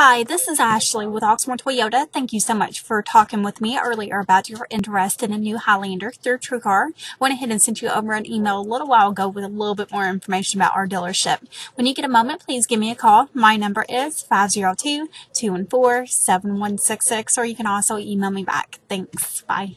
Hi, this is Ashley with Oxmoor Toyota. Thank you so much for talking with me earlier about your interest in a new Highlander through TrueCar. Went ahead and sent you over an email a little while ago with a little bit more information about our dealership. When you get a moment, please give me a call. My number is 502-214-7166 or you can also email me back. Thanks. Bye.